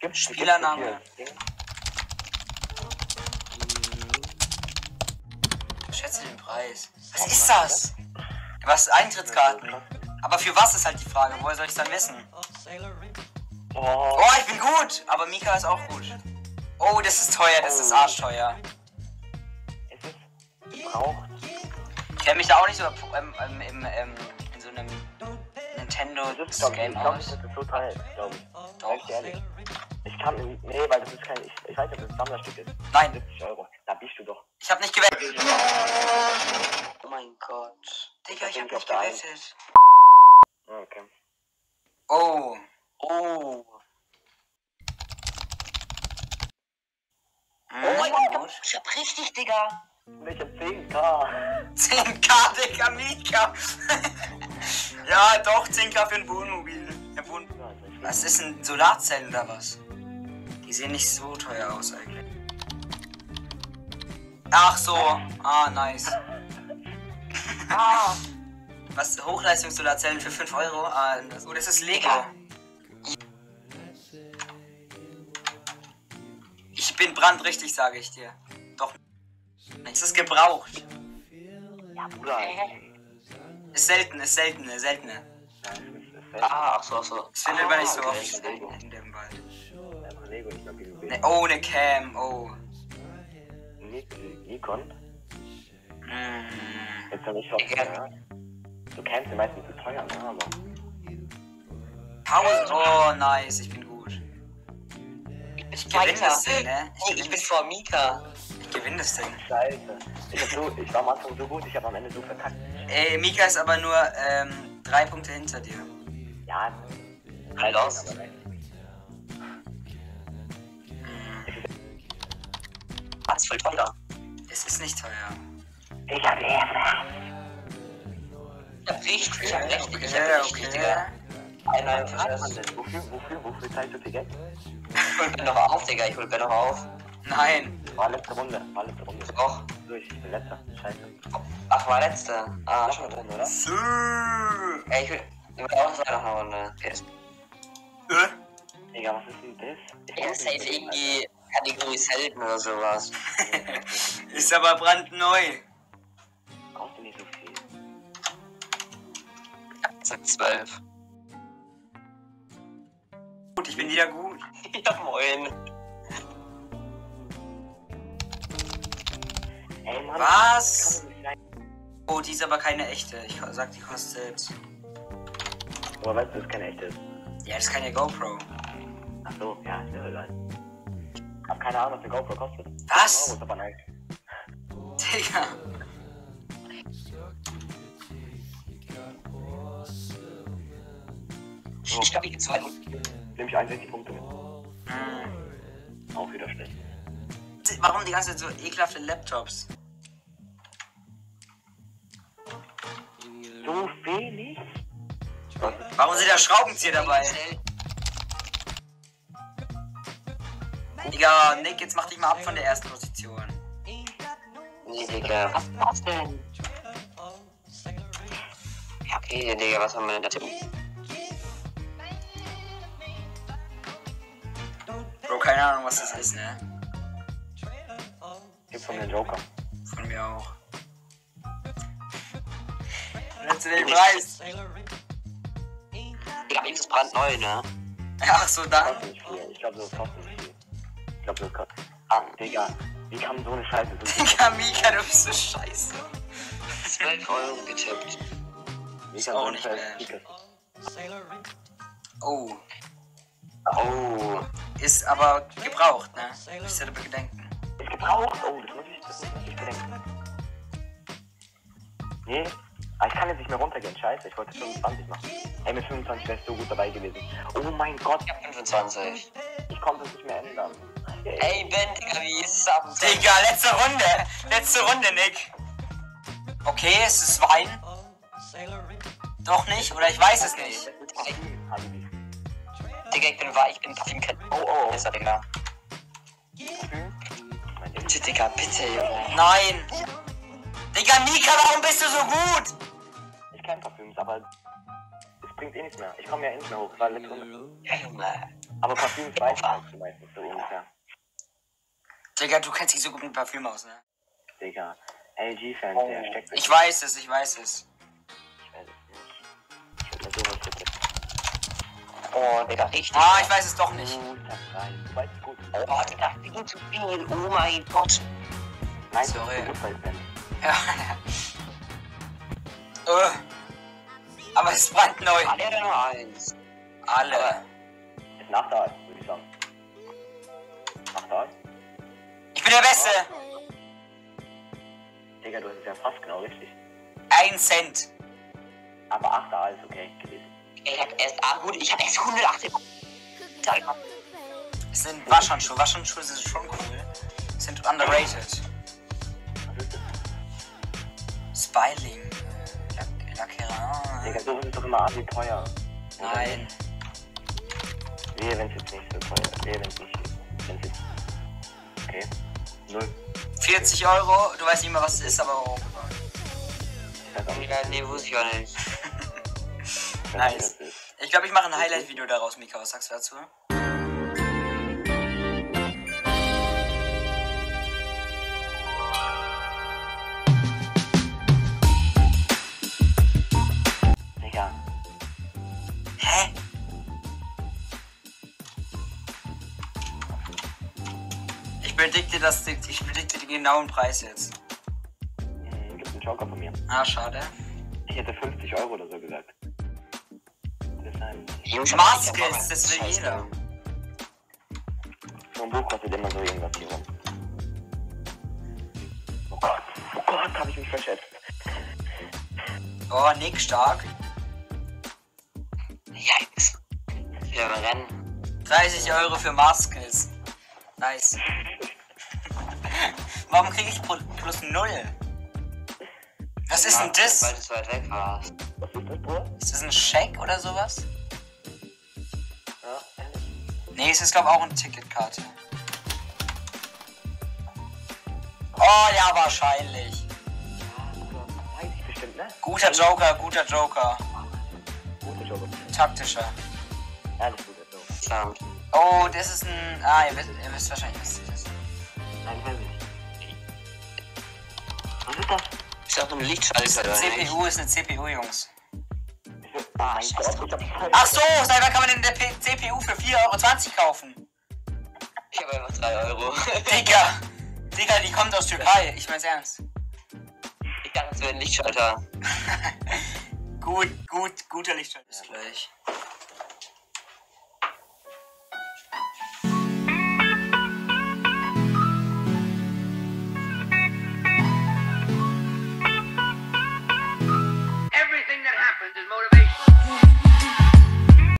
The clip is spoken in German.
Gibt's Spielername. Schätze den Preis. Was ist das? Was Eintrittskarten? Aber für was ist halt die Frage? Woher soll ich dann wissen? Oh, Oh, ich bin gut! Aber Mika ist auch gut. Oh, das ist teuer, das ist arschteuer. es ist gebraucht. Ich kenne mich da auch nicht so ähm, ähm, im, ähm, in so einem Nintendo Das ist, glaub ich, glaube, aus. das ist so teuer, glaube ich. Doch. Ich kann, nee, weil das ist kein, ich, ich weiß nicht, ob das ein Sammlerstück ist. Nein, 70 Euro. Da bist du doch. ich habe nicht gewettet. Oh mein Gott. Digga, ich habe nicht gewettet. Ah, Okay. Oh. Oh. Hm, Oh mein ich bin Gott. Ich hab richtig, Digga. Ich hab 10k. 10k, Digga, Mika. ja, doch, 10k für ein Wohnmobil. Ein Wohn was ist ein Solarzellen oder was? Die sehen nicht so teuer aus eigentlich. Ach so. Ah, nice. Ah. Was? Hochleistungssolarzellen für 5 Euro? Ah, das, oh, das ist Lego. Ich bin brandrichtig, sage ich dir. Doch. Es ist gebraucht. Ja, Bruder. Ist selten, ist selten, ist, ist Ah, ach so, ach so. Das findet ah, man nicht so okay. oft Ne, oh, ne Cam, oh. Nik- Nikon. Mm. Jetzt noch nicht hoffen, Ja. Du kennst die meistens zu teuer, ne, aber. Pause. Oh, nice, ich bin gut. Ich gewinne das Ding, ne? Nee, ich bin vor Mika. Ich gewinne das Ding. Scheiße. Ich, hab so, ich war am Anfang so gut, ich habe am Ende so verkackt. Ey, Mika ist aber nur ähm, drei Punkte hinter dir. Ja, Halt aus. aber nein. Ist voll teuer. Es ist nicht teuer. Ich hab Ehre. Ich hab richtig, ich hab richtig, ich hab richtig, okay. Digga. Was hat man denn? Wofür, wofür, wofür zahlst du viel Geld? Ich hol Ben noch auf, Digga, ich hol Ben noch auf. Nein. War letzte Runde, war letzte Runde. Doch. So, ich bin letzter. Scheiße. Ach, war letzter. Ah, schon drin. Oder? So. Ja, ich will. Ich will auch noch eine Runde. Okay. Äh? Digga, was ist denn das? Ich Ja, safe irgendwie Kategorie selten oder sowas. Ist aber brandneu. Brauchst du nicht so viel. Seit zwölf. Gut, ich bin wieder gut. Ja, moin. Ey, Mann. Was? Oh, die ist aber keine echte. Ich sag, die kostet. Aber weißt du, das ist keine echte. Ja, das ist keine GoPro. Ach so, ja, ist mir egal. Hab keine Ahnung, was der GoPro kostet. Was? 10 Euro ist aber nice. Digga. Ich glaube, ich bin zwei. Nimm ich 61 Punkte mit. Hm. Auch wieder schlecht. Warum die ganze Zeit so ekelhafte Laptops? So wenig? Warum sind da Schraubenzieher dabei? Digga, Nick, jetzt mach dich mal ab von der ersten Position. Nee, Digga. Was war's denn? Ja, okay, Digga, was haben wir denn da tippen? Bro, keine Ahnung, was das ist, ne? Gib von den Joker. Von mir auch. Letzte den Preis. Digga, wenigstens brandneu, ne? Ach so, dann. Ich glaube, das kostet nicht das kostet. Ah, Digga, wie kann so eine Scheiße so Digga, Mika, du bist so scheiße. 12 Euro getippt. Wie kann so auch eine nicht Scheiße? Oh, Oh. ist aber gebraucht, ne? Müsst ihr bedenken. Ist gebraucht? Oh, das muss ich, das muss ich bedenken. Nee, aber ich kann jetzt nicht mehr runtergehen. Scheiße, ich wollte 25 machen. Ey, mit 25 wärst du so gut dabei gewesen. Oh mein Gott, Ich hab 25. ich konnte es nicht mehr ändern. Ey, Ben, Digga, wie ist es ab? Digga, letzte Runde. Letzte Runde, Nick. Okay, es ist Wein. Doch nicht? Oder ich weiß es nicht. Digga, ich bin wahr, ich bin Parfümkette. Oh, oh, oh. Besser, Digga. Ding. Bitte, Digga, bitte, Junge. Nein. Digga, Mika, warum bist du so gut? Ich kenn Parfüms, aber es bringt eh nichts mehr. Ich komme ja eh nicht mehr hoch. War letzte Runde. Ja, Junge. Aber Parfüm weiß du meistens so ungefähr. Digga, du kennst dich so gut mit Parfüm aus, ne? Digga. LG-Fernseher steckt Ich weiß es, ich weiß es. Ich weiß es nicht. Ich würde mir sowas bitte. Oh, Digga, richtig. Ah, ich weiß es doch nicht. Oh, Digga, viel zu viel. Oh mein Gott. Nein, Sorry. Ja. äh. Aber es ist brandneu. Alle oder nur eins? Alle. Ist nach da, würde ich sagen. Nach da? Ich bin der Beste. Digga, du hast es ja fast genau richtig. Ein Cent. Aber 8 A ist okay gewesen. Ich hab erst, ah, gut, ich hab erst 180. Digga. Es sind Waschhandschuhe. Waschhandschuhe sind schon cool. Sind underrated. Was ist das? Spyling. Lack Lackierer. Digga, sowas ist doch immer assi teuer. Nein. Wehe, wenn es jetzt nicht so teuer ist. Wehe, wenn es nicht Wenn es jetzt. Okay. Null. 40 Euro. Du weißt nicht mehr, was es ist, aber oh, auch nicht, Ja, nee, wusste ich auch nicht. Nice. Ich glaube, ich mache ein Highlight-Video daraus, Mika. Was sagst du dazu? Predikte, das, ich predikte den genauen Preis jetzt. Hm, gibt einen Joker von mir. Ah, schade. Ich hätte 50 Euro oder so gesagt. Deshalb. Jungs, Maskes, das will jeder. So ein Buch kostet immer so irgendwas hier rum. Oh Gott. Oh Gott, hab ich mich verschätzt. Oh, Nick, stark. Yikes. Wir Rennen. 30 Euro für Maskes. Nice. Warum kriege ich plus 0? Was ist denn das? Weil du zu weit weg warst. Was ist das, Bruder? Ist das ein Scheck oder sowas? Ja, ehrlich. Nee, es ist glaube auch eine Ticketkarte. Oh ja, wahrscheinlich. Weiß ich bestimmt, ne? Guter Joker, guter Joker. Guter Joker. Taktischer. Ehrlich guter Joker. Oh, das ist ein. Ah, ihr wisst, ihr wisst wahrscheinlich, was das ist. Nein, weiß ich. Was ist das? Ist doch ein Das ist Lichtschalter, eine? CPU, ist eine CPU, Jungs. Mein Gott, ich hab Ach so, seit wann kann man denn der P CPU für 4,20 Euro kaufen? Ich habe einfach 3 Euro. Digga! Digga, die kommt aus Türkei. Ich mein's ernst. ich dachte, es wäre ein Lichtschalter. Gut, gut, guter Lichtschalter. Bis gleich.